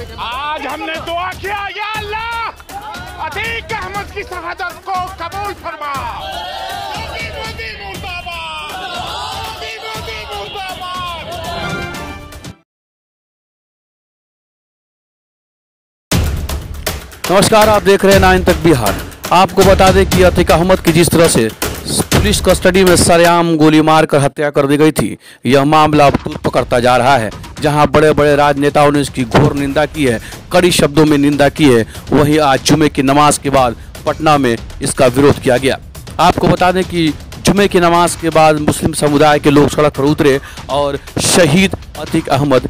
आज हमने दुआ किया, या अल्लाह! अतीक अहमद की शहादत को कबूल फरमा। नमस्कार, आप देख रहे हैं नाइन तक बिहार। आपको बता दें कि अतिक अहमद की जिस तरह से पुलिस कस्टडी में सरेआम गोली मारकर हत्या कर दी गई थी, यह मामला अब पकड़ता जा रहा है। जहाँ बड़े बड़े राजनेताओं ने इसकी घोर निंदा की है, कड़ी शब्दों में निंदा की है, वहीं आज जुमे की नमाज़ के बाद पटना में इसका विरोध किया गया। आपको बता दें कि जुमे की नमाज़ के बाद मुस्लिम समुदाय के लोग सड़क पर उतरे और शहीद अतिक अहमद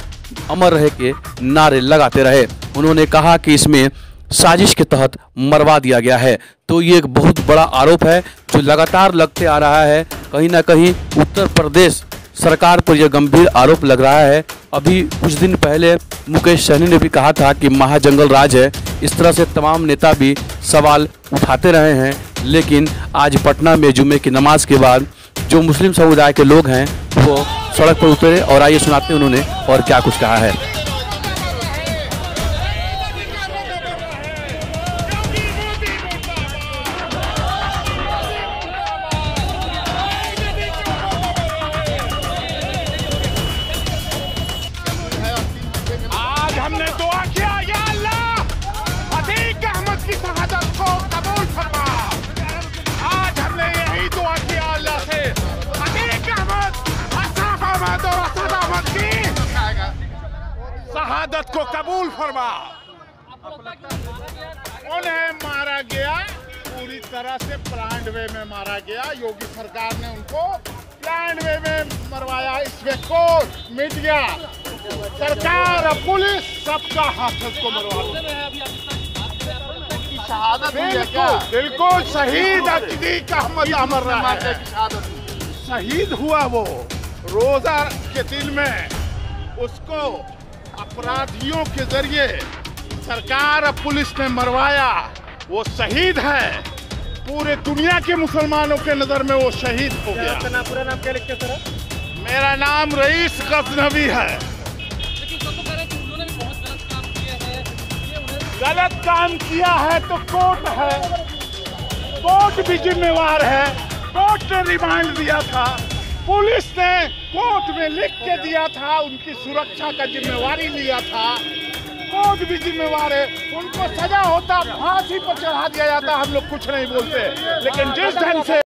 अमर रहे के नारे लगाते रहे। उन्होंने कहा कि इसमें साजिश के तहत मरवा दिया गया है। तो ये एक बहुत बड़ा आरोप है जो लगातार लगते आ रहा है। कहीं ना कहीं उत्तर प्रदेश सरकार पर यह गंभीर आरोप लग रहा है। अभी कुछ दिन पहले मुकेश सहनी ने भी कहा था कि महाजंगल राज है। इस तरह से तमाम नेता भी सवाल उठाते रहे हैं। लेकिन आज पटना में जुमे की नमाज़ के बाद जो मुस्लिम समुदाय के लोग हैं, वो सड़क पर उतरे और आइए सुनाते हैं उन्होंने और क्या कुछ कहा है। शहादत को कबूल फरमा। उन्हें मारा गया पूरी तरह से प्लांट वे में मारा गया। योगी सरकार ने उनको प्लांट वे में मरवाया। इसमें कोर्ट मीडिया सरकार और पुलिस सबका हाथ को मरवा शहादत बिल्कुल बिल्कुल शहीद अतीक अहमद अमर रहा है। शहीद हुआ वो रोजा के दिन में उसको अपराधियों के ज़रिए सरकार और पुलिस ने मरवाया वो शहीद है। पूरे दुनिया के मुसलमानों के नज़र में वो शहीद हो गया। आपका नाम पूरा नाम क्या लिखते सर? मेरा नाम रईस गजनवी है। गलत काम किया है तो कोर्ट है। कोर्ट भी जिम्मेवार है। कोर्ट ने रिमांड दिया था। पुलिस ने कोर्ट में लिख के दिया था उनकी सुरक्षा का जिम्मेवारी लिया था। कोर्ट भी जिम्मेवार है। उनको सजा होता फांसी पर चढ़ा दिया जाता हम लोग कुछ नहीं बोलते। लेकिन जिस ढंग से